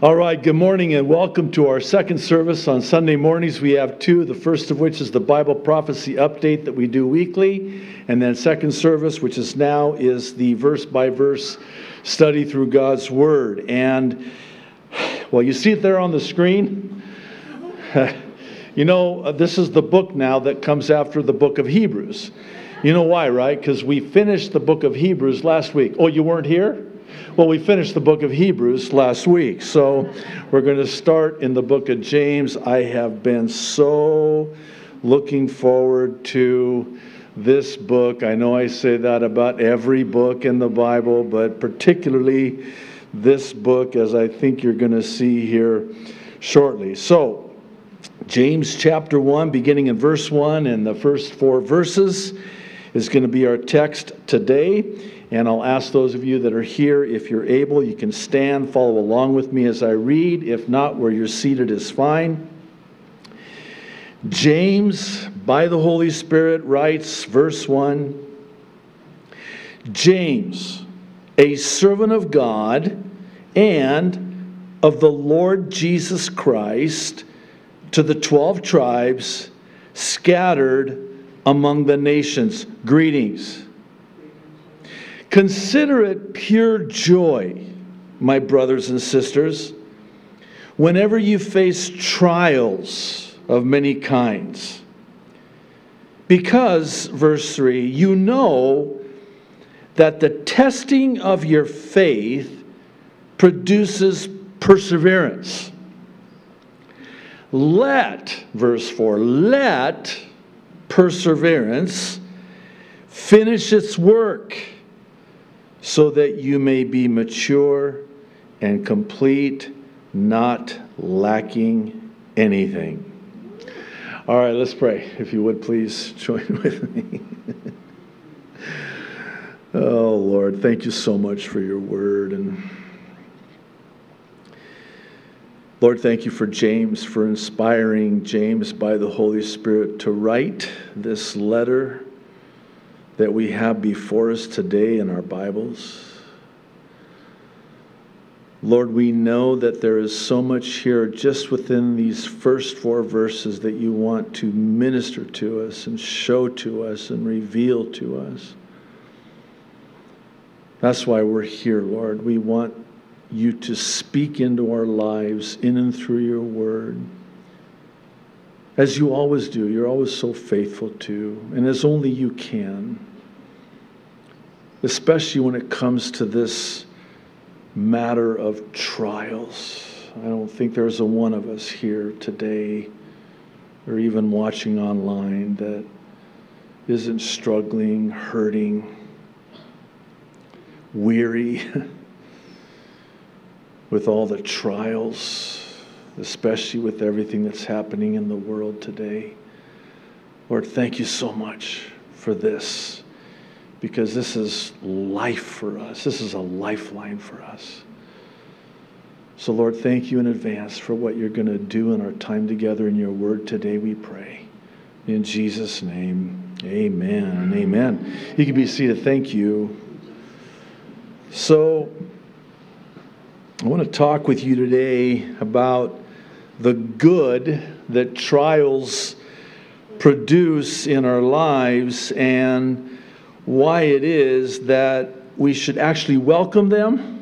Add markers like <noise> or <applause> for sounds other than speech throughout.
All right, good morning and welcome to our second service on Sunday mornings. We have two, the first of which is the Bible prophecy update that we do weekly, and then second service, which is now is the verse by verse study through God's word. And well, you see it there on the screen. <laughs> you know, uh, this is the book now that comes after the book of Hebrews. You know why, right? Because we finished the book of Hebrews last week. Oh, you weren't here? Well, we finished the book of Hebrews last week, so we're going to start in the book of James. I have been so looking forward to this book. I know I say that about every book in the Bible, but particularly this book, as I think you're going to see here shortly. So, James chapter 1, beginning in verse 1, and the first four verses is going to be our text today. And I'll ask those of you that are here, if you're able, you can stand, follow along with me as I read. If not, where you're seated is fine. James, by the Holy Spirit, writes, verse 1 James, a servant of God and of the Lord Jesus Christ, to the 12 tribes scattered among the nations. Greetings. Consider it pure joy, my brothers and sisters, whenever you face trials of many kinds. Because, verse 3, you know that the testing of your faith produces perseverance. Let, verse 4, let perseverance finish its work so that you may be mature and complete, not lacking anything. All right, let's pray. If you would please <laughs> join with me. oh, Lord, thank you so much for your word. And Lord, thank you for James, for inspiring James by the Holy Spirit to write this letter that we have before us today in our Bibles. Lord, we know that there is so much here just within these first four verses that you want to minister to us and show to us and reveal to us. That's why we're here, Lord. We want you to speak into our lives in and through your word. As you always do, you're always so faithful to, and as only you can especially when it comes to this matter of trials. I don't think there's a one of us here today or even watching online that isn't struggling, hurting, weary <laughs> with all the trials, especially with everything that's happening in the world today. Lord, thank you so much for this because this is life for us. This is a lifeline for us. So, Lord, thank you in advance for what you're going to do in our time together in your word today, we pray. In Jesus' name, amen amen. You can be seated. Thank you. So, I want to talk with you today about the good that trials produce in our lives and why it is that we should actually welcome them.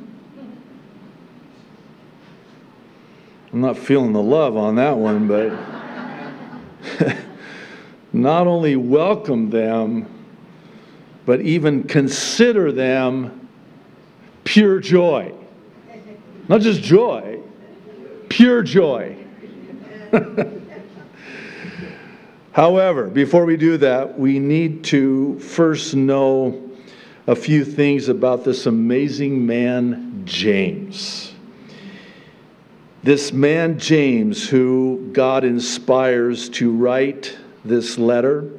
I'm not feeling the love on that one, but <laughs> not only welcome them, but even consider them pure joy. Not just joy, pure joy. <laughs> However, before we do that, we need to first know a few things about this amazing man, James. This man, James, who God inspires to write this letter.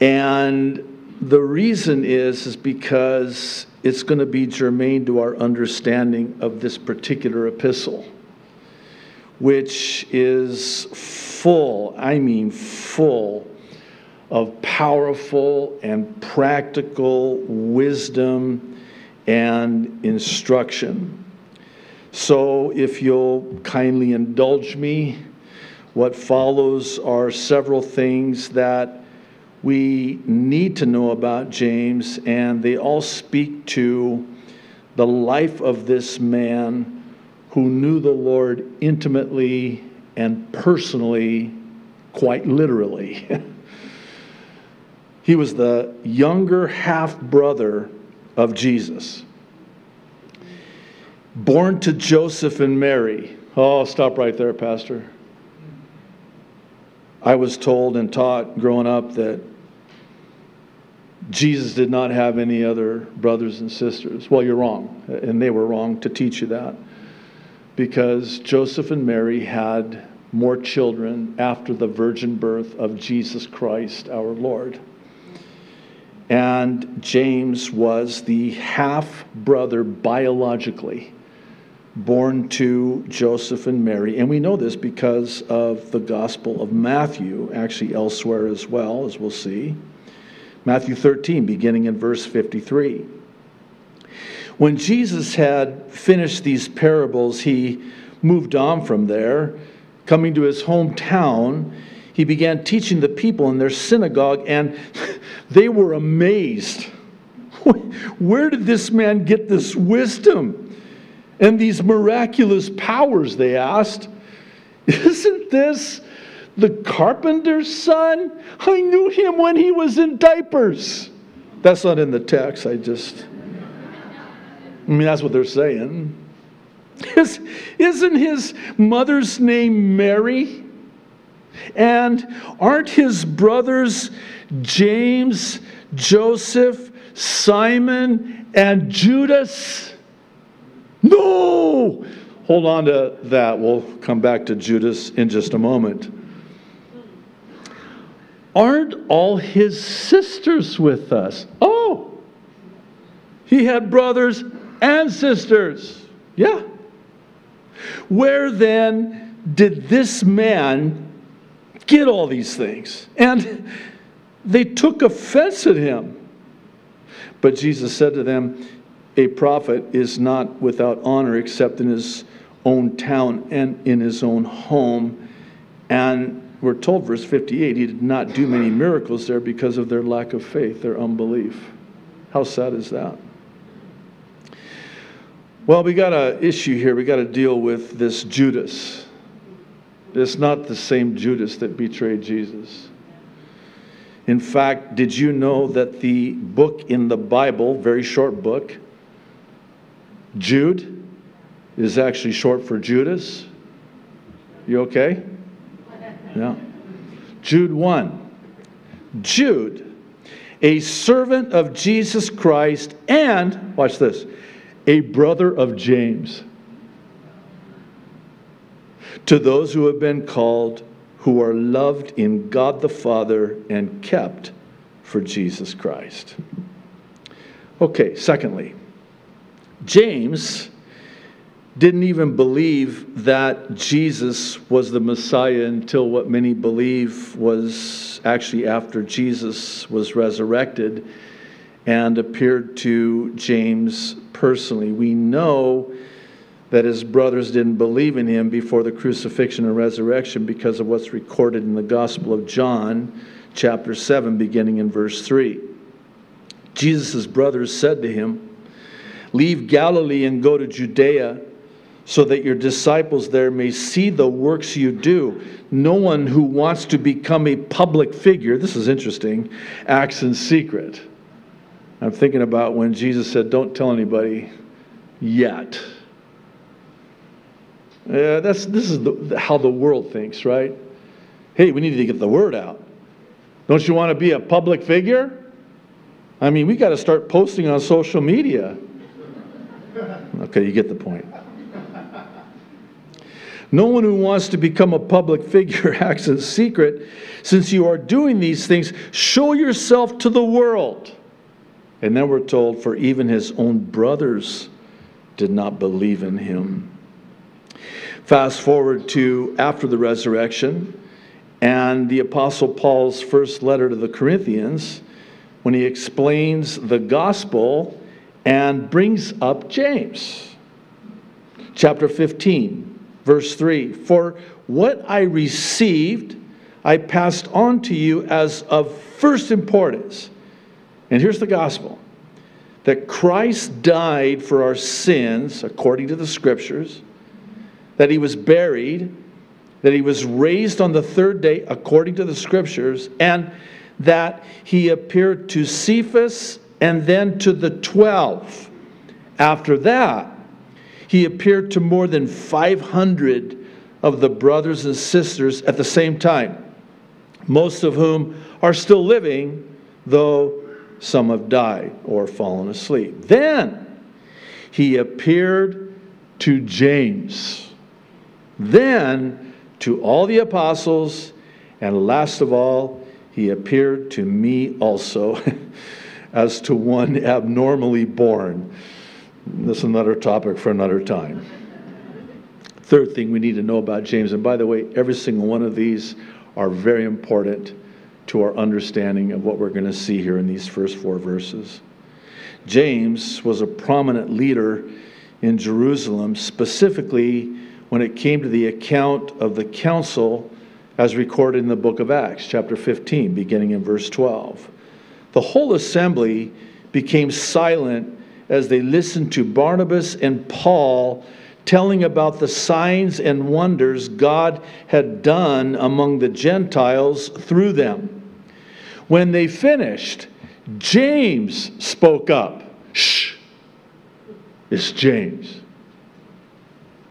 And the reason is, is because it's going to be germane to our understanding of this particular epistle, which is full, I mean full, of powerful and practical wisdom and instruction. So, if you'll kindly indulge me, what follows are several things that we need to know about James, and they all speak to the life of this man who knew the Lord intimately and personally, quite literally. <laughs> he was the younger half brother of Jesus born to Joseph and Mary. Oh, stop right there, Pastor. I was told and taught growing up that Jesus did not have any other brothers and sisters. Well, you're wrong, and they were wrong to teach you that because Joseph and Mary had more children after the virgin birth of Jesus Christ our Lord. And James was the half brother biologically born to Joseph and Mary. And we know this because of the Gospel of Matthew, actually elsewhere as well, as we'll see. Matthew 13, beginning in verse 53. When Jesus had finished these parables, he moved on from there. Coming to his hometown, he began teaching the people in their synagogue, and <laughs> they were amazed. <laughs> Where did this man get this wisdom? and these miraculous powers, they asked. <laughs> Isn't this the carpenter's son? I knew him when he was in diapers. That's not in the text. I just, I mean, that's what they're saying. Is, isn't his mother's name Mary? And aren't his brothers James, Joseph, Simon, and Judas? No! Hold on to that. We'll come back to Judas in just a moment. Aren't all his sisters with us? Oh, he had brothers and sisters. Yeah. Where then did this man get all these things? And they took offense at him. But Jesus said to them, a prophet is not without honor except in his own town and in his own home. And we're told, verse 58, he did not do many miracles there because of their lack of faith, their unbelief. How sad is that? Well, we got an issue here. We got to deal with this Judas. It's not the same Judas that betrayed Jesus. In fact, did you know that the book in the Bible, very short book, Jude is actually short for Judas. You okay? Yeah. Jude 1. Jude, a servant of Jesus Christ, and, watch this, a brother of James. To those who have been called, who are loved in God the Father and kept for Jesus Christ. Okay, secondly, James didn't even believe that Jesus was the Messiah until what many believe was actually after Jesus was resurrected and appeared to James personally. We know that his brothers didn't believe in him before the crucifixion and resurrection because of what's recorded in the Gospel of John, chapter 7, beginning in verse 3. Jesus' brothers said to him, Leave Galilee and go to Judea so that your disciples there may see the works you do. No one who wants to become a public figure, this is interesting, acts in secret. I'm thinking about when Jesus said, Don't tell anybody yet. Yeah, that's, this is the, how the world thinks, right? Hey, we need to get the word out. Don't you want to be a public figure? I mean, we got to start posting on social media. Okay, you get the point. No one who wants to become a public figure <laughs> acts in secret. Since you are doing these things, show yourself to the world. And then we're told, for even his own brothers did not believe in him. Fast forward to after the resurrection and the Apostle Paul's first letter to the Corinthians, when he explains the gospel and brings up James. chapter 15, verse 3 For what I received, I passed on to you as of first importance. And here's the gospel. That Christ died for our sins according to the scriptures, that he was buried, that he was raised on the third day according to the scriptures, and that he appeared to Cephas and then to the 12. After that, he appeared to more than 500 of the brothers and sisters at the same time, most of whom are still living, though some have died or fallen asleep. Then he appeared to James, then to all the apostles, and last of all, he appeared to me also <laughs> as to one abnormally born. This is another topic for another time. Third thing we need to know about James, and by the way, every single one of these are very important to our understanding of what we're going to see here in these first four verses. James was a prominent leader in Jerusalem, specifically when it came to the account of the council as recorded in the book of Acts, chapter 15, beginning in verse 12. The whole assembly became silent as they listened to Barnabas and Paul telling about the signs and wonders God had done among the Gentiles through them. When they finished, James spoke up. Shh, it's James.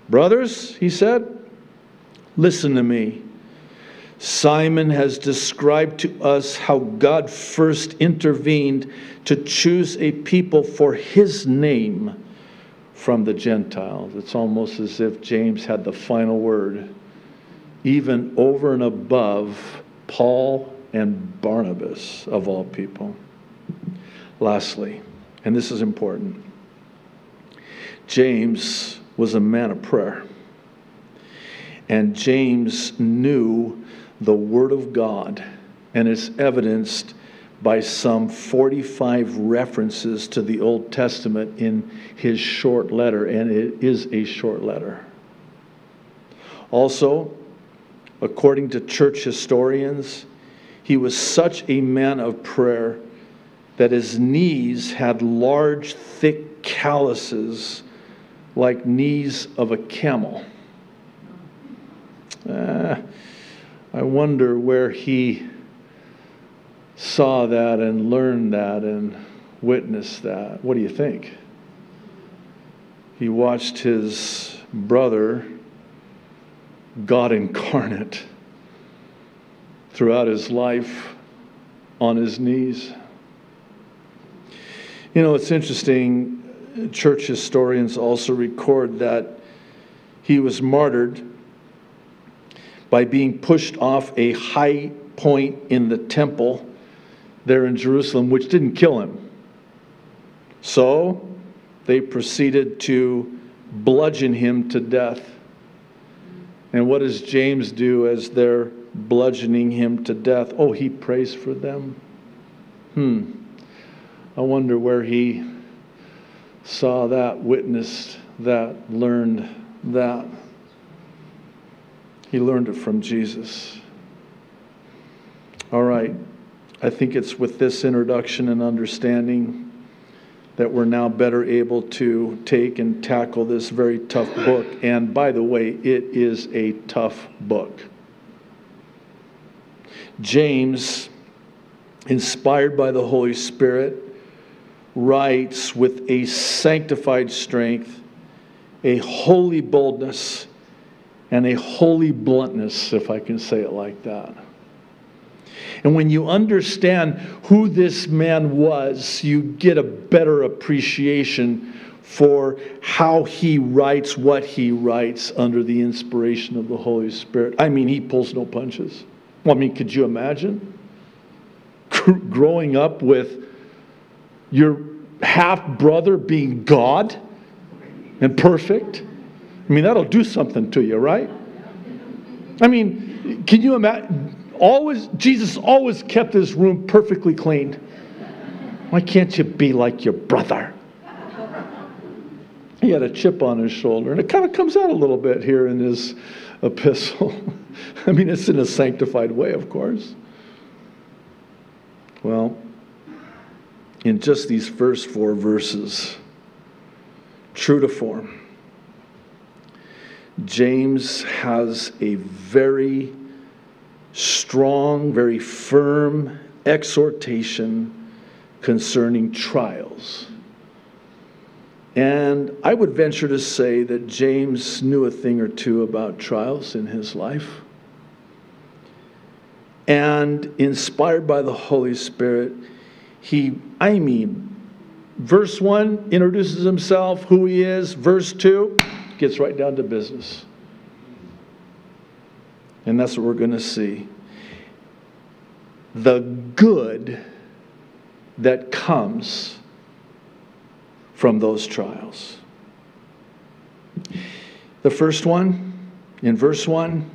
Brothers, he said, listen to me. Simon has described to us how God first intervened to choose a people for his name from the Gentiles. It's almost as if James had the final word, even over and above Paul and Barnabas, of all people. Lastly, and this is important, James was a man of prayer. And James knew the Word of God, and it's evidenced by some 45 references to the Old Testament in his short letter, and it is a short letter. Also, according to church historians, he was such a man of prayer that his knees had large, thick calluses like knees of a camel. Uh, I wonder where he saw that and learned that and witnessed that. What do you think? He watched his brother, God incarnate, throughout his life on his knees. You know, it's interesting. Church historians also record that he was martyred by being pushed off a high point in the temple there in Jerusalem, which didn't kill him. So they proceeded to bludgeon him to death. And what does James do as they're bludgeoning him to death? Oh, he prays for them. Hmm. I wonder where he saw that, witnessed that, learned that. He learned it from Jesus. All right. I think it's with this introduction and understanding that we're now better able to take and tackle this very tough book. And by the way, it is a tough book. James, inspired by the Holy Spirit, writes with a sanctified strength, a holy boldness, and a holy bluntness, if I can say it like that. And when you understand who this man was, you get a better appreciation for how he writes what he writes under the inspiration of the Holy Spirit. I mean, he pulls no punches. Well, I mean, could you imagine growing up with your half brother being God and perfect? I mean, that'll do something to you, right? I mean, can you imagine? always, Jesus always kept his room perfectly clean. Why can't you be like your brother? he had a chip on his shoulder. And it kind of comes out a little bit here in his epistle. <laughs> <laughs> I mean, it's in a sanctified way, of course. Well, in just these first four verses, true to form, James has a very strong, very firm exhortation concerning trials. And I would venture to say that James knew a thing or two about trials in his life. And inspired by the Holy Spirit, he, I mean, verse 1 introduces himself, who he is. Verse 2 gets right down to business. And that's what we're going to see. The good that comes from those trials. The first one, in verse 1,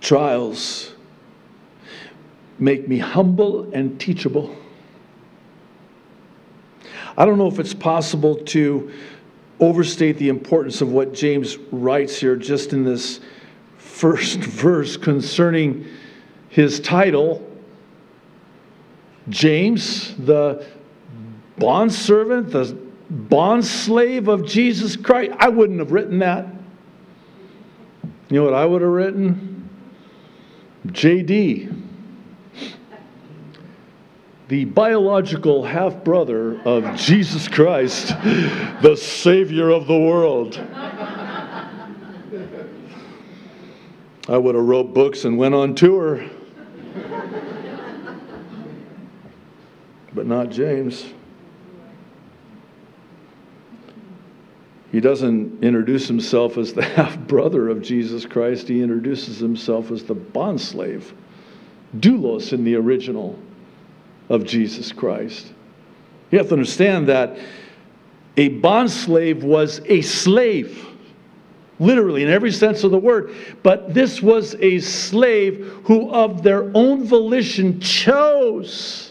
trials make me humble and teachable. I don't know if it's possible to overstate the importance of what James writes here just in this first <laughs> verse concerning his title James, the bondservant, the bondslave of Jesus Christ. I wouldn't have written that. You know what I would have written? JD, the biological half brother of Jesus Christ, the Savior of the world. I would have wrote books and went on tour. but not James. He doesn't introduce himself as the <laughs> half brother of Jesus Christ, he introduces himself as the bondslave, doulos in the original of Jesus Christ. You have to understand that a bondslave was a slave, literally in every sense of the word, but this was a slave who, of their own volition, chose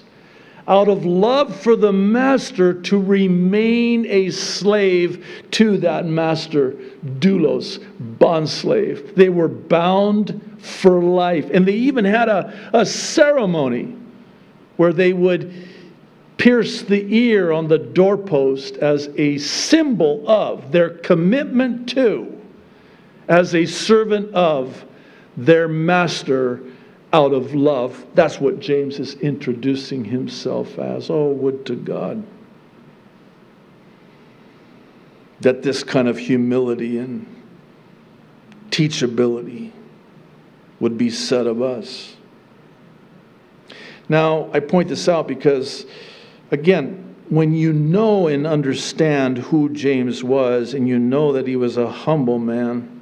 out of love for the master to remain a slave to that master, doulos, bondslave. They were bound for life. And they even had a, a ceremony where they would pierce the ear on the doorpost as a symbol of their commitment to, as a servant of their master out of love. That's what James is introducing himself as. Oh, would to God that this kind of humility and teachability would be said of us. Now, I point this out because, again, when you know and understand who James was, and you know that he was a humble man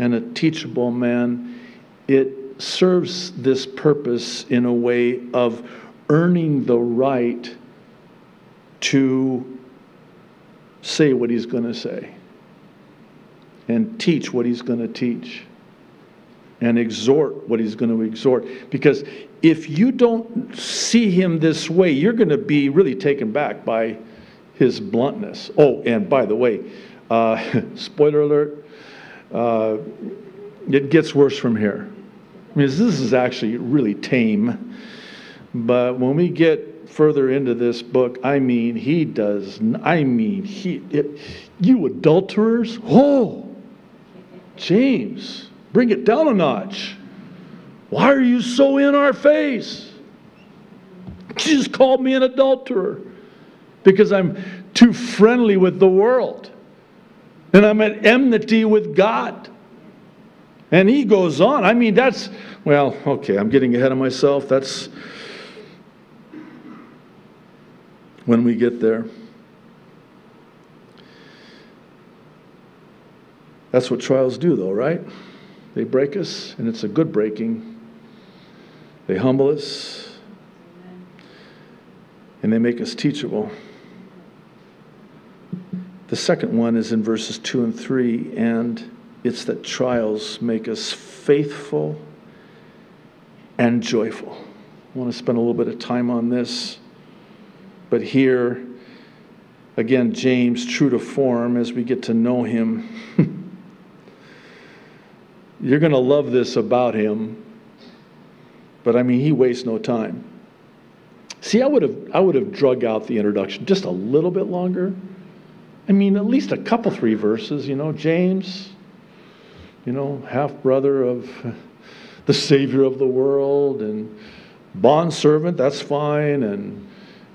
and a teachable man, it serves this purpose in a way of earning the right to say what he's going to say and teach what he's going to teach and exhort what he's going to exhort. Because if you don't see him this way, you're going to be really taken back by his bluntness. Oh, and by the way, uh, <laughs> spoiler alert, uh, it gets worse from here. I mean, this is actually really tame. But when we get further into this book, I mean, he does, I mean, he, it, you adulterers, oh, James, bring it down a notch. Why are you so in our face? Just called me an adulterer because I'm too friendly with the world and I'm at enmity with God. And he goes on. I mean, that's, well, okay, I'm getting ahead of myself. That's when we get there. That's what trials do, though, right? They break us, and it's a good breaking. They humble us, and they make us teachable. The second one is in verses 2 and 3, and it's that trials make us faithful and joyful. I want to spend a little bit of time on this. But here, again, James, true to form, as we get to know him. <laughs> You're going to love this about him, but I mean, he wastes no time. See, I would have I would have drug out the introduction just a little bit longer. I mean, at least a couple three verses, you know, James, you know, half brother of <laughs> the savior of the world and bond servant, that's fine and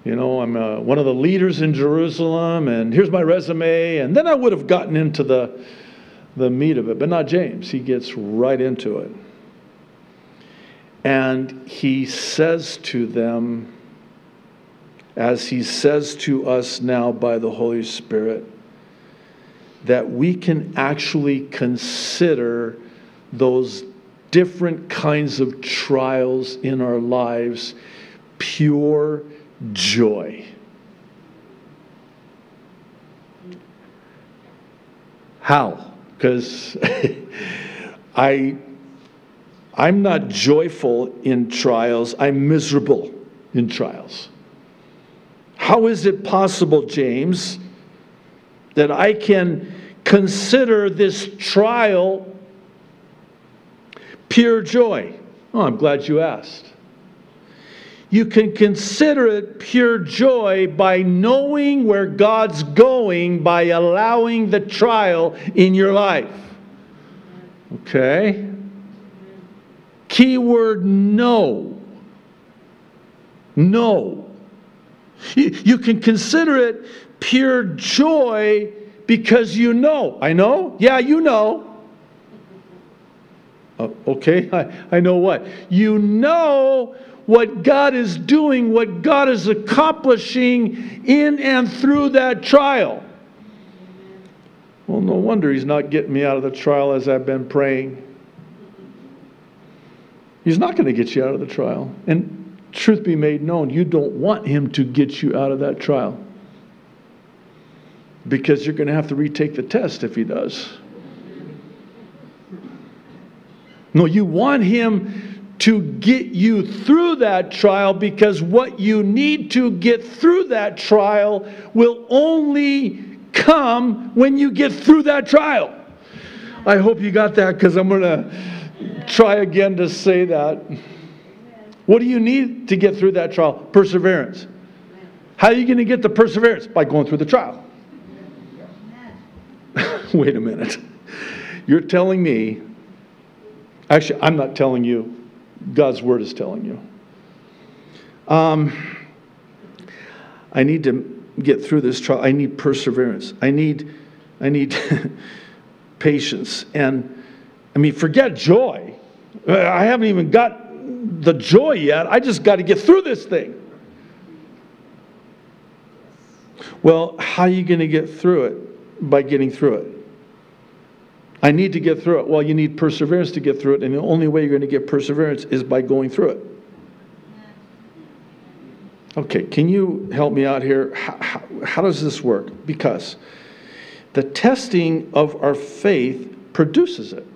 you know, I'm uh, one of the leaders in Jerusalem, and here's my resume. And then I would have gotten into the, the meat of it, but not James. He gets right into it. And he says to them, as he says to us now by the Holy Spirit, that we can actually consider those different kinds of trials in our lives pure joy. How? Because <laughs> I I'm not joyful in trials, I'm miserable in trials. How is it possible, James, that I can consider this trial pure joy? Oh, I'm glad you asked. You can consider it pure joy by knowing where God's going by allowing the trial in your life. Okay? Keyword know. Know. You, can consider it pure joy because you know. I know? Yeah, you know. Uh, okay, <laughs> I, I know what? You know what God is doing, what God is accomplishing in and through that trial. Well, no wonder He's not getting me out of the trial as I've been praying. He's not going to get you out of the trial. And truth be made known, you don't want Him to get you out of that trial. Because you're going to have to retake the test if He does. No, you want Him to get you through that trial because what you need to get through that trial will only come when you get through that trial. I hope you got that because I'm going to try again to say that. What do you need to get through that trial? Perseverance. How are you going to get the perseverance? By going through the trial. <laughs> Wait a minute. You're telling me, actually, I'm not telling you, God's word is telling you. Um, I need to get through this trial. I need perseverance. I need, I need <laughs> patience. And I mean, forget joy. I haven't even got the joy yet. I just got to get through this thing. Well, how are you going to get through it? By getting through it. I need to get through it. Well, you need perseverance to get through it, and the only way you're going to get perseverance is by going through it. Okay, can you help me out here? How, how, how, does this work? Because the testing of our faith produces it.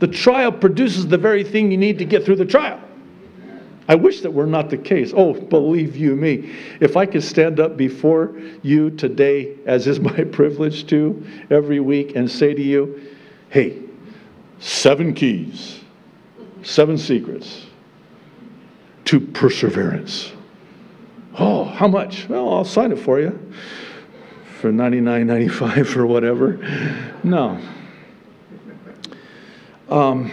The trial produces the very thing you need to get through the trial. I wish that were not the case. Oh, believe you me, if I could stand up before you today, as is my <laughs> privilege to every week, and say to you, hey, seven keys, seven secrets to perseverance. Oh, how much? Well, I'll sign it for you for 99.95 <laughs> or whatever. No. Um,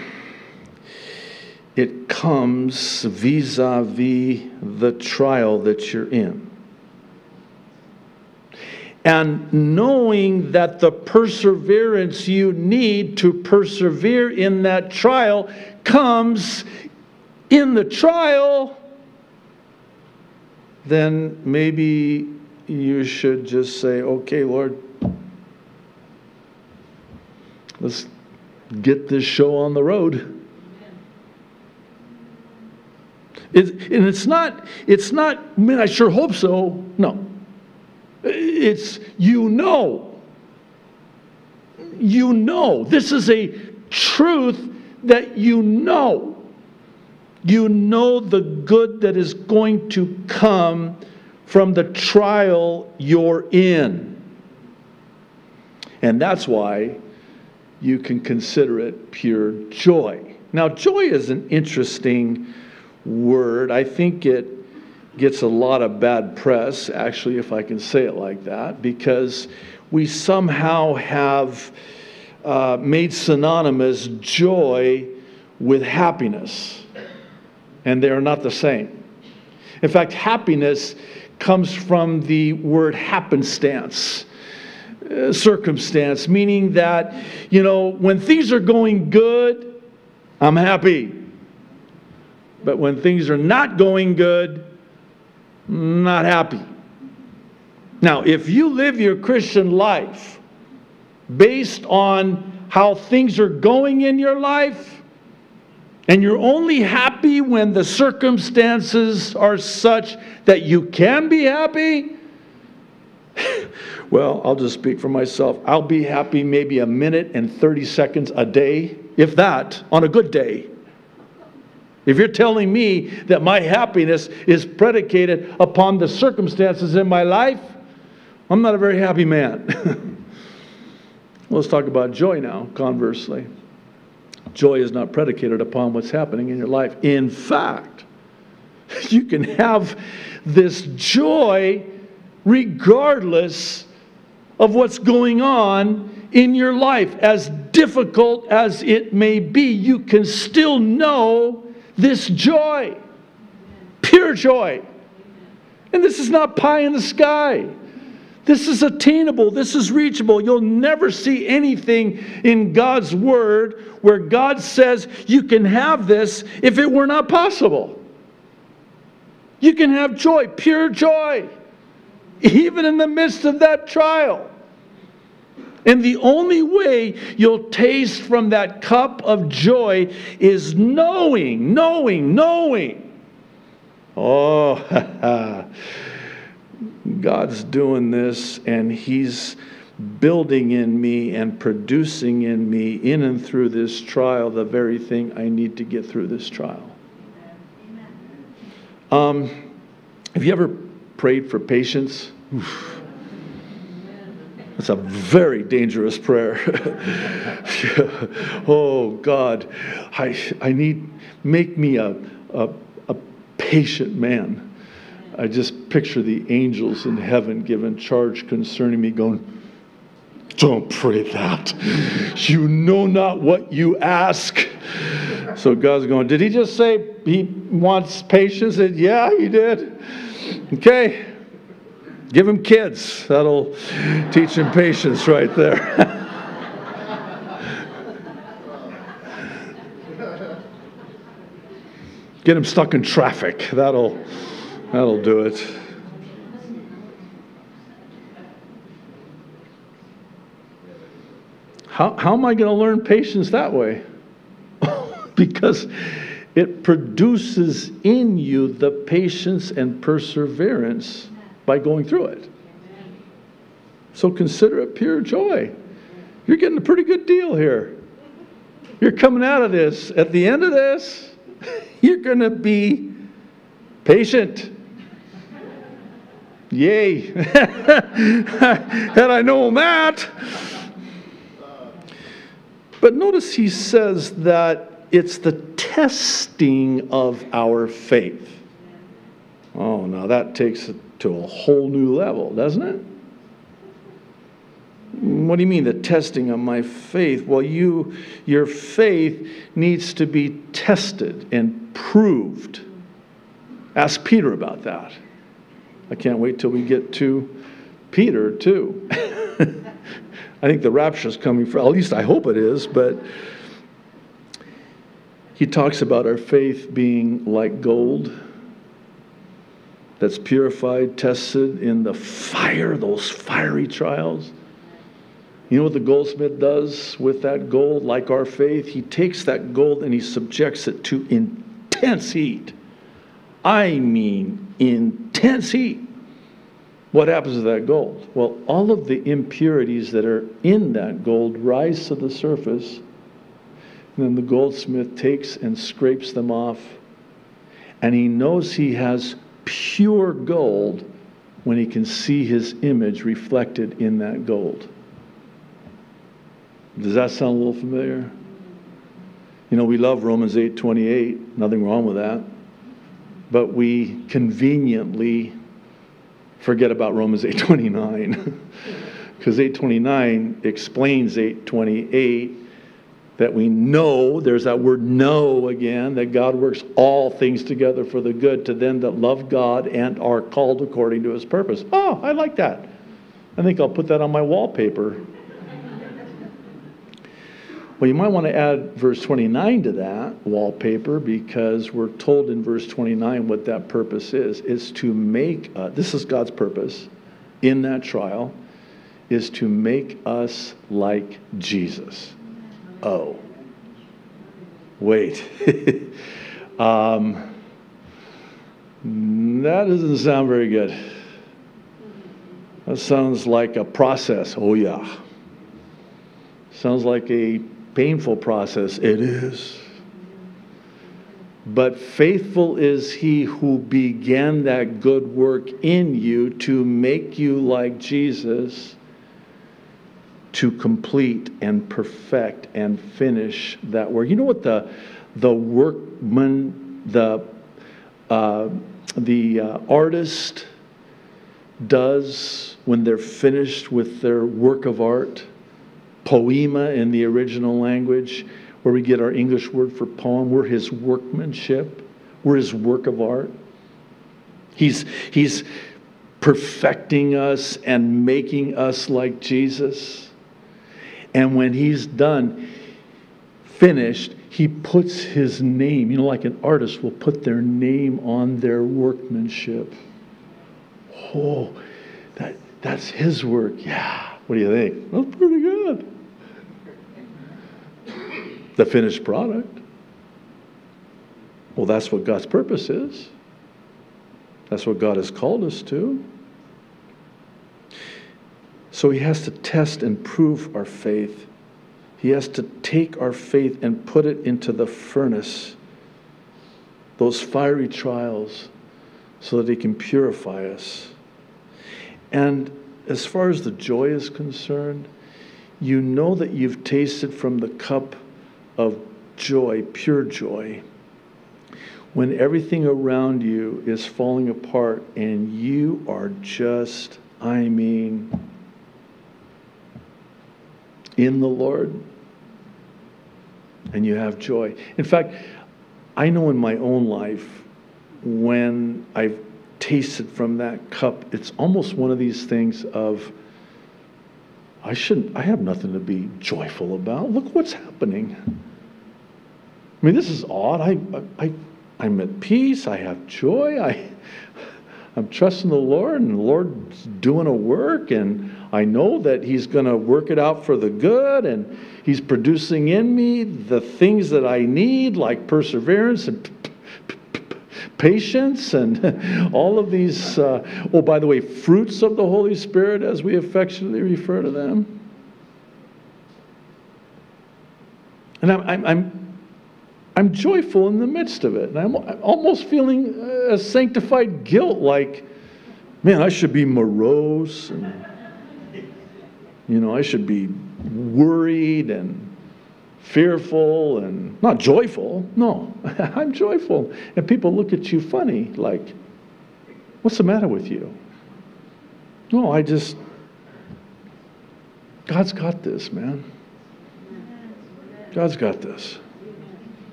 it comes vis a vis the trial that you're in. And knowing that the perseverance you need to persevere in that trial comes in the trial, then maybe you should just say, okay, Lord, let's get this show on the road. It, and it's not, it's not, I mean, I sure hope so. No. It's, you know. You know. This is a truth that you know. You know the good that is going to come from the trial you're in. And that's why you can consider it pure joy. Now, joy is an interesting word. I think it gets a lot of bad press, actually, if I can say it like that, because we somehow have uh, made synonymous joy with happiness, and they are not the same. In fact, happiness comes from the word happenstance. Uh, circumstance, meaning that, you know, when things are going good, I'm happy. But when things are not going good, not happy. Now, if you live your Christian life based on how things are going in your life, and you're only happy when the circumstances are such that you can be happy, <laughs> well, I'll just speak for myself. I'll be happy maybe a minute and 30 seconds a day, if that, on a good day. If you're telling me that my happiness is predicated upon the circumstances in my life, I'm not a very happy man. <laughs> Let's talk about joy now, conversely. Joy is not predicated upon what's happening in your life. In fact, <laughs> you can have this joy regardless of what's going on in your life. As difficult as it may be, you can still know this joy, pure joy. And this is not pie in the sky. This is attainable. This is reachable. You'll never see anything in God's Word where God says you can have this if it were not possible. You can have joy, pure joy, even in the midst of that trial. And the only way you'll taste from that cup of joy is knowing, knowing, knowing. Oh, <laughs> God's doing this and He's building in me and producing in me, in and through this trial, the very thing I need to get through this trial. Um, have you ever prayed for patience? Oof. That's a very dangerous prayer. <laughs> oh God, I, I need, make me a, a, a patient man. I just picture the angels in heaven given charge concerning me, going, Don't pray that. You know not what you ask. So God's going, Did he just say he wants patience? And yeah, he did. Okay. Give him kids. That'll teach him patience right there. <laughs> Get him stuck in traffic. That'll That'll do it. How, how am I going to learn patience that way? <laughs> because it produces in you the patience and perseverance by going through it. So consider it pure joy. You're getting a pretty good deal here. You're coming out of this. At the end of this, <laughs> you're going to be patient. Yay. <laughs> Had I known that. But notice he says that it's the testing of our faith. Oh, now that takes to a whole new level, doesn't it? What do you mean the testing of my faith? Well, you your faith needs to be tested and proved. Ask Peter about that. I can't wait till we get to Peter, too. <laughs> I think the rapture is coming for, at least I hope it is, but he talks about our faith being like gold that's purified, tested in the fire, those fiery trials. You know what the goldsmith does with that gold, like our faith? He takes that gold and he subjects it to intense heat. I mean, intense heat. What happens to that gold? Well, all of the impurities that are in that gold rise to the surface, and then the goldsmith takes and scrapes them off, and he knows he has pure gold when he can see his image reflected in that gold. Does that sound a little familiar? You know, we love Romans 8:28, nothing wrong with that. But we conveniently forget about Romans 8:29. Because <laughs> 829 explains 828 that we know, there's that word know again, that God works all things together for the good to them that love God and are called according to his purpose. Oh, I like that. I think I'll put that on my wallpaper. well, you might want to add verse 29 to that wallpaper because we're told in verse 29 what that purpose is. It's to make, uh, this is God's purpose in that trial, is to make us like Jesus. Oh. Wait. <laughs> um, that doesn't sound very good. That sounds like a process. Oh, yeah. Sounds like a painful process. It is. But faithful is he who began that good work in you to make you like Jesus to complete and perfect and finish that work. You know what the the workman, the uh, the uh, artist does when they're finished with their work of art, poema in the original language, where we get our English word for poem. We're his workmanship. We're his work of art. He's he's perfecting us and making us like Jesus. And when he's done, finished, he puts his name, you know, like an artist will put their name on their workmanship. Oh, that, that's his work. Yeah. What do you think? That's pretty good. The finished product. Well, that's what God's purpose is. That's what God has called us to. So he has to test and prove our faith. He has to take our faith and put it into the furnace, those fiery trials, so that he can purify us. And as far as the joy is concerned, you know that you've tasted from the cup of joy, pure joy, when everything around you is falling apart and you are just, I mean, in the Lord and you have joy. In fact, I know in my own life when I've tasted from that cup, it's almost one of these things of, I shouldn't, I have nothing to be joyful about. Look what's happening. I mean, this is odd. I, I, I'm at peace. I have joy. I, <laughs> I'm trusting the Lord, and the Lord's doing a work, and I know that He's going to work it out for the good, and He's producing in me the things that I need, like perseverance and patience and <laughs> all of these, uh, oh, by the way, fruits of the Holy Spirit, as we affectionately refer to them. And I'm, I'm, I'm, I'm joyful in the midst of it. And I'm, I'm almost feeling a sanctified guilt like, man, I should be morose and you know, I should be worried and fearful and not joyful. No, <laughs> I'm joyful. And people look at you funny, like, what's the matter with you? No, I just, God's got this, man. God's got this.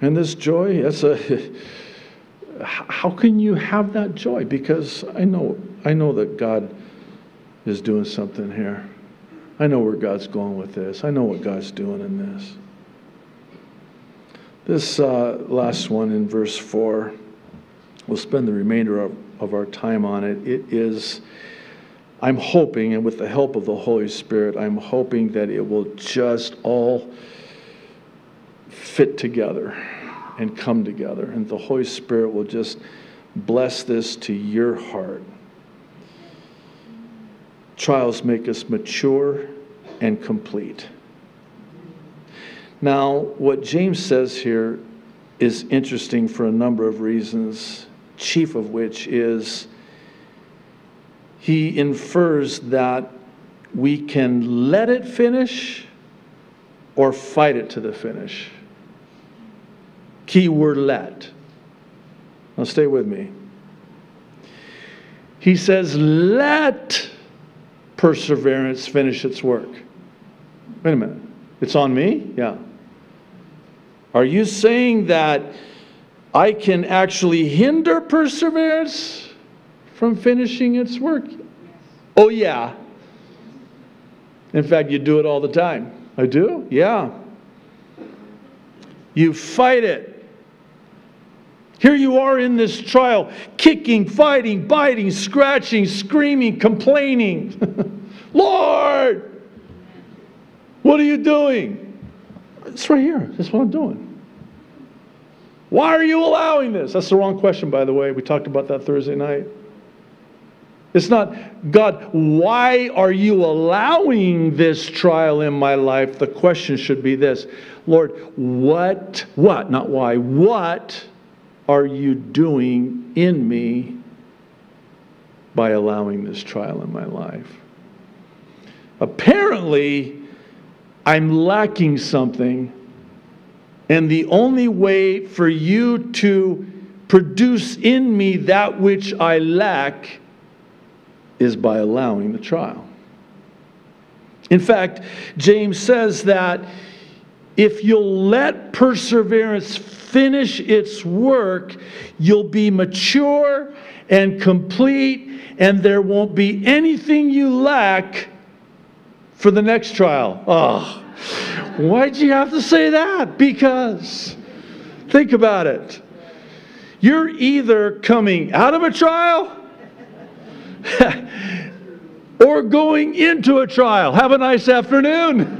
And this joy, that's a, <laughs> how can you have that joy? Because I know, I know that God is doing something here. I know where God's going with this. I know what God's doing in this. This uh, last one in verse 4, we'll spend the remainder of, of our time on it. It is, I'm hoping, and with the help of the Holy Spirit, I'm hoping that it will just all fit together and come together. And the Holy Spirit will just bless this to your heart. Trials make us mature and complete. Now, what James says here is interesting for a number of reasons, chief of which is he infers that we can let it finish or fight it to the finish. Key word let. Now stay with me. He says, let perseverance finish its work. Wait a minute. It's on me? Yeah. Are you saying that I can actually hinder perseverance from finishing its work? Oh, yeah. In fact, you do it all the time. I do? Yeah. You fight it. Here you are in this trial, kicking, fighting, biting, scratching, screaming, complaining. <laughs> Lord, what are you doing? It's right here. That's what I'm doing. Why are you allowing this? That's the wrong question, by the way. We talked about that Thursday night. It's not, God, why are you allowing this trial in my life? The question should be this Lord, what, what, not why, what are you doing in me by allowing this trial in my life? Apparently, I'm lacking something, and the only way for you to produce in me that which I lack is by allowing the trial. In fact, James says that if you'll let perseverance finish its work, you'll be mature and complete, and there won't be anything you lack for the next trial. Oh, why'd you have to say that? Because, think about it. You're either coming out of a trial <laughs> or going into a trial. Have a nice afternoon.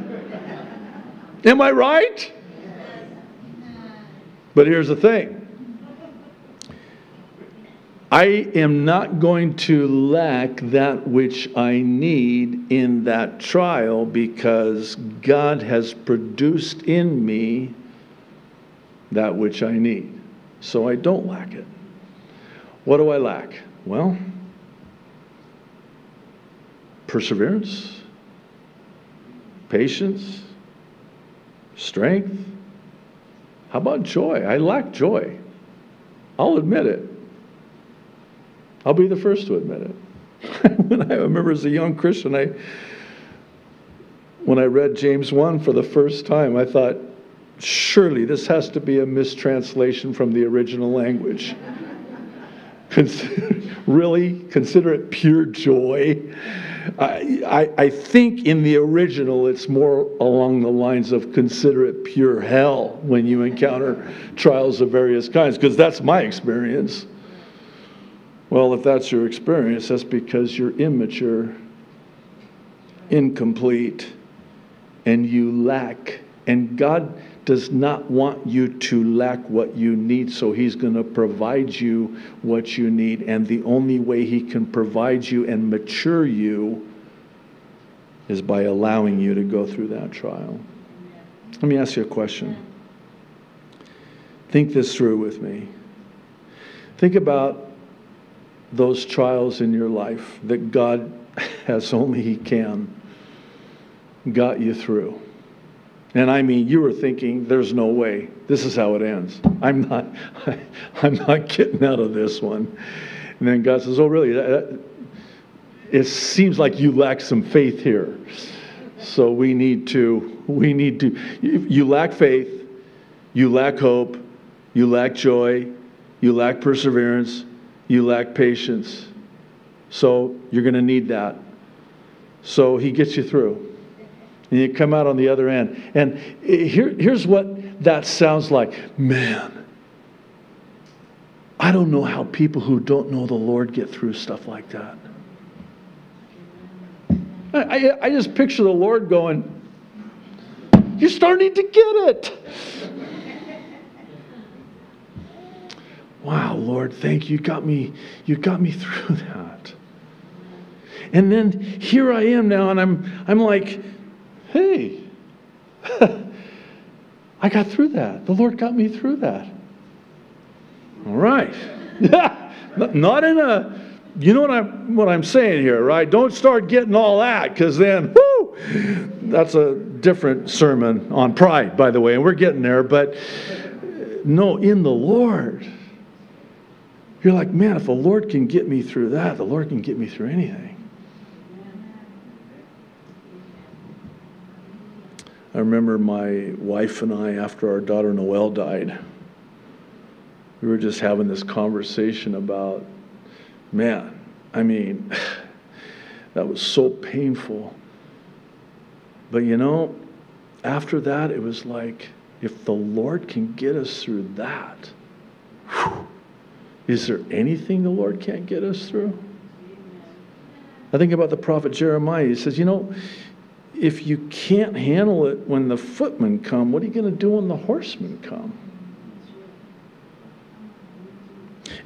Am I right? But here's the thing I am not going to lack that which I need in that trial because God has produced in me that which I need. So I don't lack it. What do I lack? Well, perseverance, patience, strength. How about joy? I lack joy. I'll admit it. I'll be the first to admit it. <laughs> when I remember as a young Christian, I when I read James 1 for the first time, I thought, surely this has to be a mistranslation from the original language. <laughs> really? Consider it pure joy. I, I, I, think in the original it's more along the lines of consider it pure hell when you encounter trials of various kinds, because that's my experience. Well, if that's your experience, that's because you're immature, incomplete, and you lack. And God does not want you to lack what you need, so He's going to provide you what you need. And the only way He can provide you and mature you is by allowing you to go through that trial. Let me ask you a question. Think this through with me. Think about those trials in your life that God, <laughs> as only He can, got you through. And I mean, you were thinking, there's no way. This is how it ends. I'm not, <laughs> I'm not getting out of this one. And then God says, oh, really? It seems like you lack some faith here. So we need to, we need to, you lack faith, you lack hope, you lack joy, you lack perseverance, you lack patience. So you're going to need that. So he gets you through and you come out on the other end. And here, here's what that sounds like man, I don't know how people who don't know the Lord get through stuff like that. I, I, just picture the Lord going, You're starting to get it. wow, Lord, thank you. You got me, you got me <laughs> through that. And then here I am now, and I'm I'm like, hey, <laughs> I got through that. The Lord got me through that. All right. <laughs> Not in a You know what I'm, what I'm saying here, right? Don't start getting all that because then, <laughs> whoo, that's a different sermon on pride, by the way, and we're getting there. But uh, no, in the Lord. You're like, man, if the Lord can get me through that, the Lord can get me through anything. I remember my wife and I, after our daughter Noelle died, we were just having this conversation about, man, I mean, <sighs> that was so painful. But you know, after that, it was like, if the Lord can get us through that, whew, is there anything the Lord can't get us through? I think about the prophet Jeremiah. He says, you know, if you can't handle it when the footmen come, what are you going to do when the horsemen come?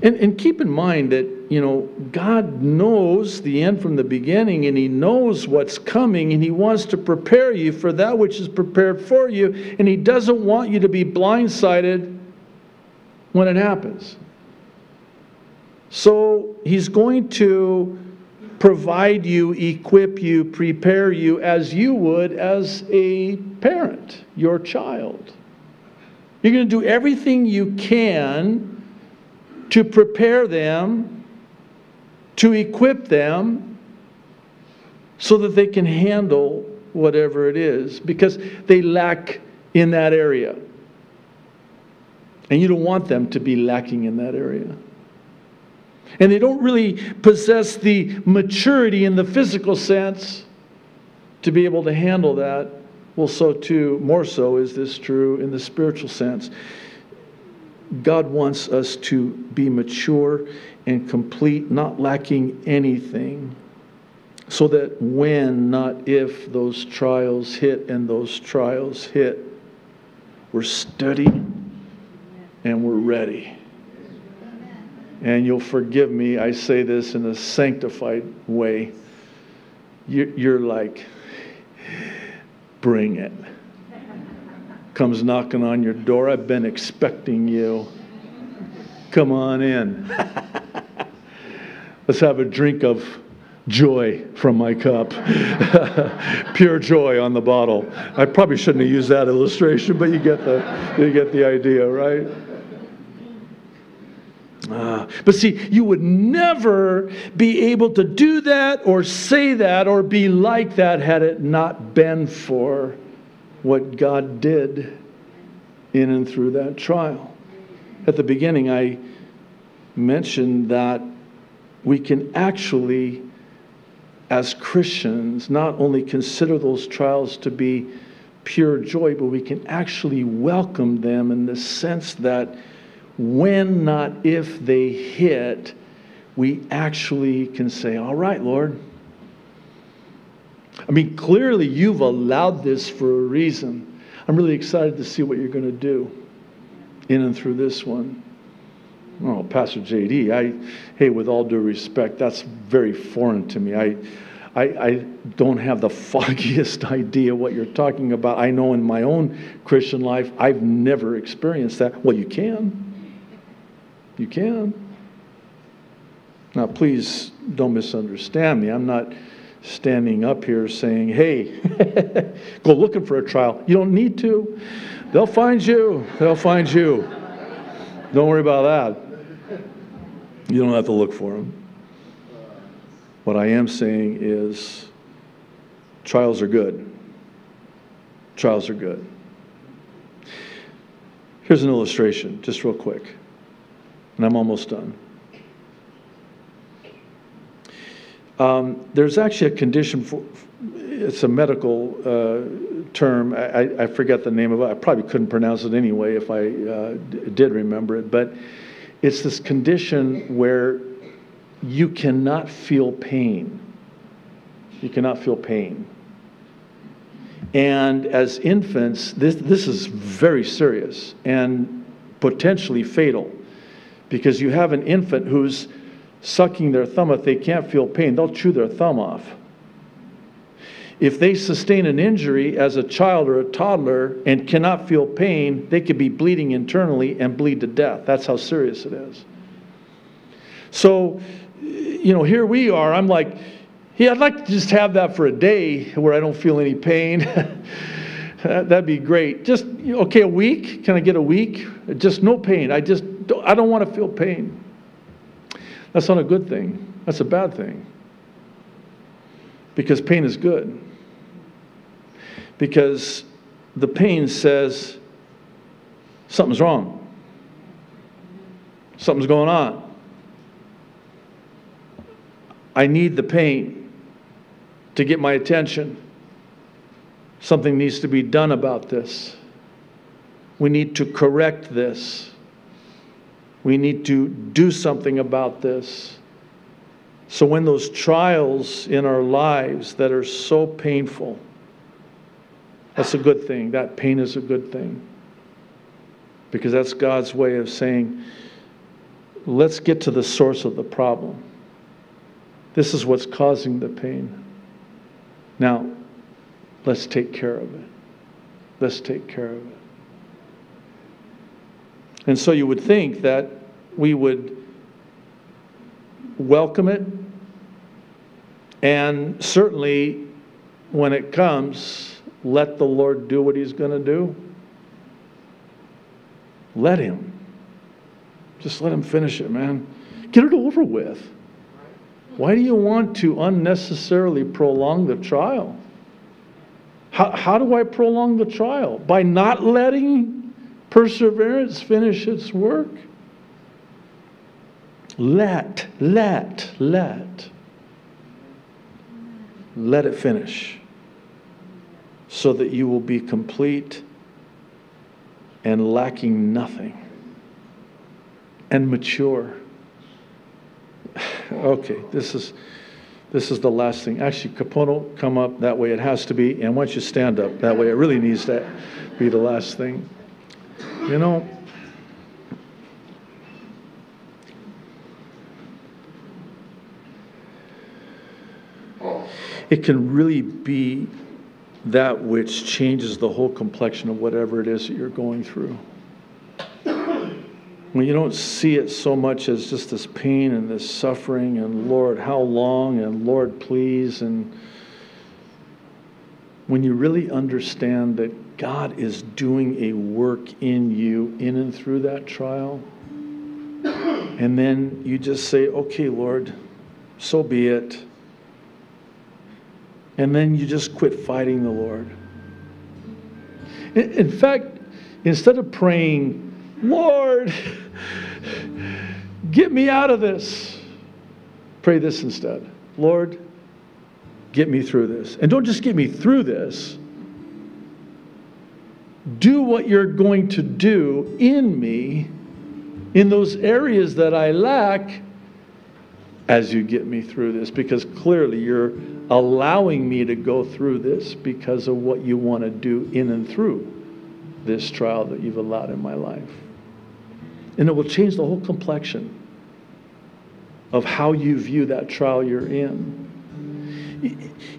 And, and keep in mind that, you know, God knows the end from the beginning and He knows what's coming and He wants to prepare you for that which is prepared for you. And He doesn't want you to be blindsided when it happens. So He's going to provide you, equip you, prepare you as you would as a parent, your child. You're going to do everything you can to prepare them, to equip them, so that they can handle whatever it is, because they lack in that area. And you don't want them to be lacking in that area and they don't really possess the maturity in the physical sense to be able to handle that, well, so too, more so is this true in the spiritual sense. God wants us to be mature and complete, not lacking anything, so that when, not if, those trials hit and those trials hit, we're steady and we're ready and you'll forgive me, I say this in a sanctified way. You're like, bring it. Comes knocking on your door. I've been expecting you. Come on in. <laughs> Let's have a drink of joy from my cup. <laughs> Pure joy on the bottle. I probably shouldn't have used that illustration, but you get the, you get the idea, right? Uh, but see, you would never be able to do that or say that or be like that had it not been for what God did in and through that trial. At the beginning, I mentioned that we can actually, as Christians, not only consider those trials to be pure joy, but we can actually welcome them in the sense that when, not if they hit, we actually can say, All right, Lord. I mean, clearly you've allowed this for a reason. I'm really excited to see what you're going to do in and through this one. Oh, Pastor JD, I, hey, with all due respect, that's very foreign to me. I, I, I don't have the <laughs> foggiest idea what you're talking about. I know in my own Christian life, I've never experienced that. Well, you can. You can. Now, please don't misunderstand me. I'm not standing up here saying, hey, <laughs> go looking for a trial. You don't need to. They'll find you. They'll find you. Don't worry about that. You don't have to look for them. What I am saying is trials are good. Trials are good. Here's an illustration, just real quick and I'm almost done. Um, there's actually a condition for, it's a medical uh, term. I, I, forget the name of it. I probably couldn't pronounce it anyway if I uh, did remember it. But it's this condition where you cannot feel pain. You cannot feel pain. And as infants, this, this is very serious and potentially fatal because you have an infant who's sucking their thumb. If they can't feel pain, they'll chew their thumb off. If they sustain an injury as a child or a toddler and cannot feel pain, they could be bleeding internally and bleed to death. That's how serious it is. So, you know, here we are. I'm like, yeah, I'd like to just have that for a day where I don't feel any pain. <laughs> Uh, that'd be great. Just, okay, a week? Can I get a week? Just no pain. I just, don't, I don't want to feel pain. That's not a good thing. That's a bad thing. Because pain is good. Because the pain says something's wrong, something's going on. I need the pain to get my attention. Something needs to be done about this. We need to correct this. We need to do something about this. So, when those trials in our lives that are so painful, that's a good thing. That pain is a good thing. Because that's God's way of saying, let's get to the source of the problem. This is what's causing the pain. Now, let's take care of it. Let's take care of it. And so you would think that we would welcome it, and certainly when it comes, let the Lord do what He's going to do. Let Him. Just let Him finish it, man. Get it over with. Why do you want to unnecessarily prolong the trial? How, how do I prolong the trial? By not letting perseverance finish its work? Let, let, let. Let it finish so that you will be complete and lacking nothing and mature <sighs> okay, this is, this is the last thing. Actually, Capono, come up that way. It has to be. And once you stand up, that way it really needs to be the last thing. You know, it can really be that which changes the whole complexion of whatever it is that you're going through when you don't see it so much as just this pain and this suffering and Lord, how long and Lord, please. And when you really understand that God is doing a work in you in and through that trial, and then you just say, okay, Lord, so be it. And then you just quit fighting the Lord. In fact, instead of praying, Lord, get me out of this. Pray this instead Lord, get me through this. And don't just get me through this, do what you're going to do in me in those areas that I lack as you get me through this because clearly you're allowing me to go through this because of what you want to do in and through this trial that you've allowed in my life. And it will change the whole complexion of how you view that trial you're in.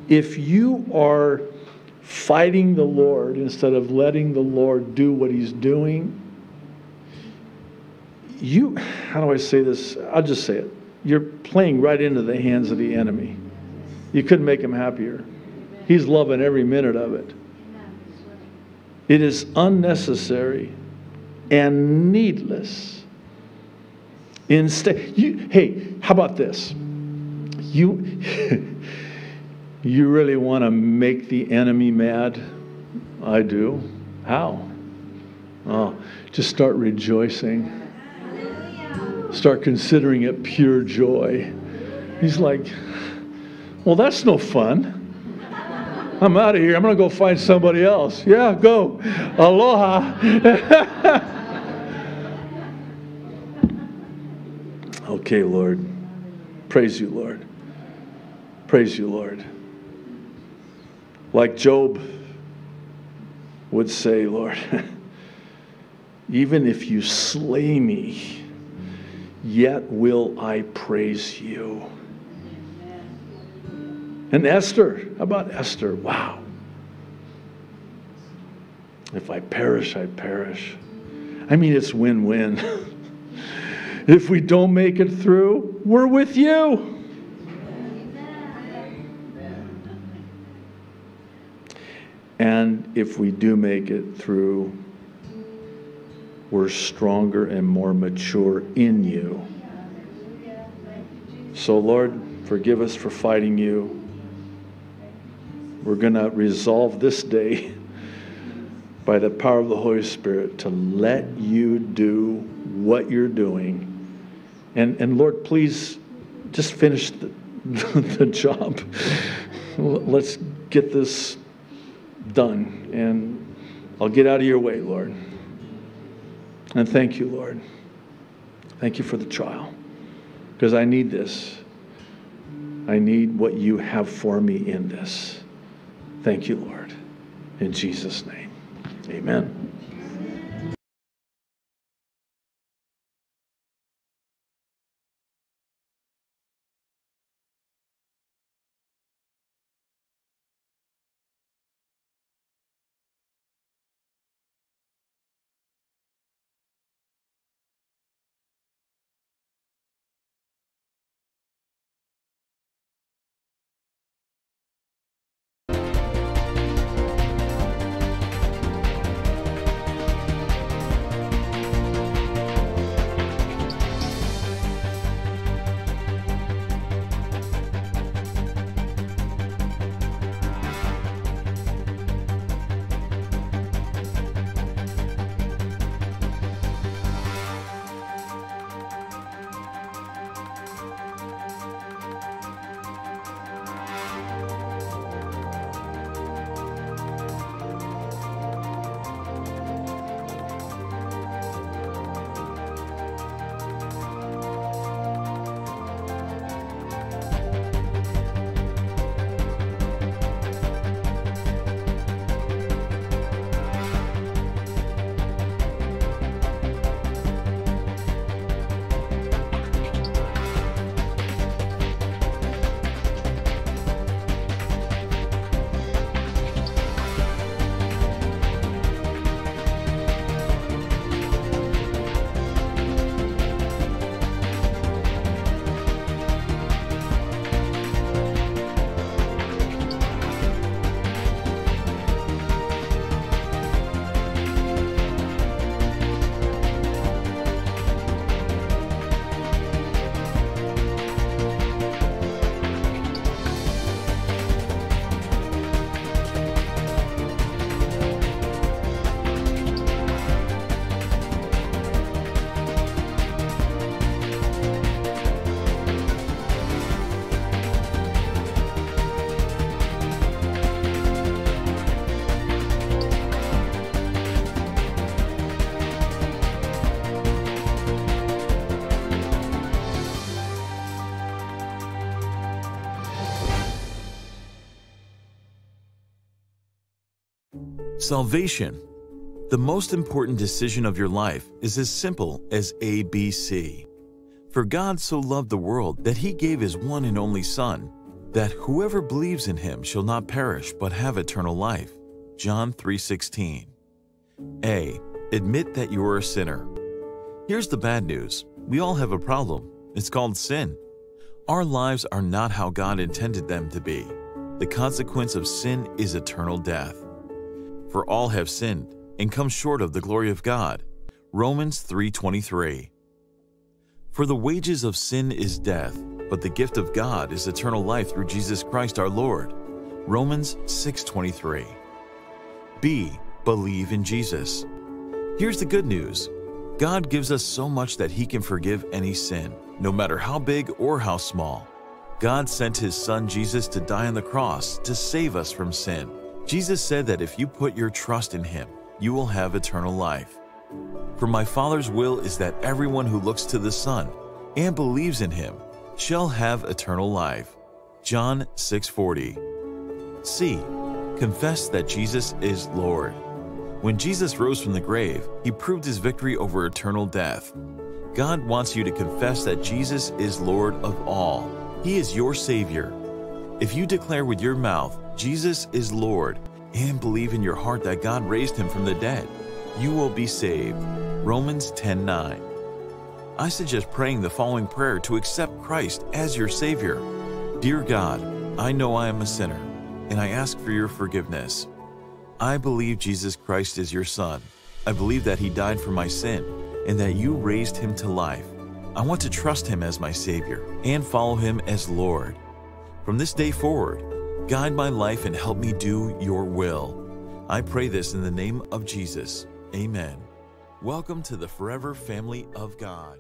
If you are fighting the Lord instead of letting the Lord do what He's doing, you, how do I say this? I'll just say it. You're playing right into the hands of the enemy. You couldn't make him happier. He's loving every minute of it. It is unnecessary and needless. Instead, you, hey, how about this? You, <laughs> you really want to make the enemy mad? I do. How? Oh, just start rejoicing. Start considering it pure joy. He's like, well, that's no fun. I'm out of here. I'm going to go find somebody else. Yeah, go. Aloha. <laughs> okay, Lord. Praise you, Lord. Praise you, Lord. Like Job would say, Lord, <laughs> even if you slay me, yet will I praise you. And Esther, how about Esther? Wow. If I perish, I perish. I mean, it's win win. <laughs> If we don't make it through, we're with you. And if we do make it through, we're stronger and more mature in you. So, Lord, forgive us for fighting you. We're going to resolve this day by the power of the Holy Spirit to let you do what you're doing. And, and Lord, please just finish the, <laughs> the job. Let's get this done. And I'll get out of your way, Lord. And thank you, Lord. Thank you for the trial. Because I need this. I need what you have for me in this. Thank you, Lord. In Jesus' name, amen. Salvation. The most important decision of your life is as simple as ABC. For God so loved the world that he gave his one and only Son, that whoever believes in him shall not perish but have eternal life. John 3:16. A. Admit that you are a sinner. Here's the bad news. We all have a problem. It's called sin. Our lives are not how God intended them to be. The consequence of sin is eternal death. For all have sinned and come short of the glory of God. Romans 3:23. For the wages of sin is death, but the gift of God is eternal life through Jesus Christ our Lord. Romans 6:23. B. Believe in Jesus. Here's the good news. God gives us so much that he can forgive any sin, no matter how big or how small. God sent his son Jesus to die on the cross to save us from sin. Jesus said that if you put your trust in him, you will have eternal life. For my Father's will is that everyone who looks to the Son and believes in him shall have eternal life. John 6:40. C. Confess that Jesus is Lord. When Jesus rose from the grave, he proved his victory over eternal death. God wants you to confess that Jesus is Lord of all. He is your Savior. If you declare with your mouth Jesus is Lord, and believe in your heart that God raised him from the dead, you will be saved. Romans 10:9. I suggest praying the following prayer to accept Christ as your Savior. Dear God, I know I am a sinner, and I ask for your forgiveness. I believe Jesus Christ is your Son. I believe that He died for my sin and that you raised Him to life. I want to trust Him as my Savior and follow Him as Lord. From this day forward, guide my life and help me do your will. I pray this in the name of Jesus. Amen. Welcome to the forever family of God.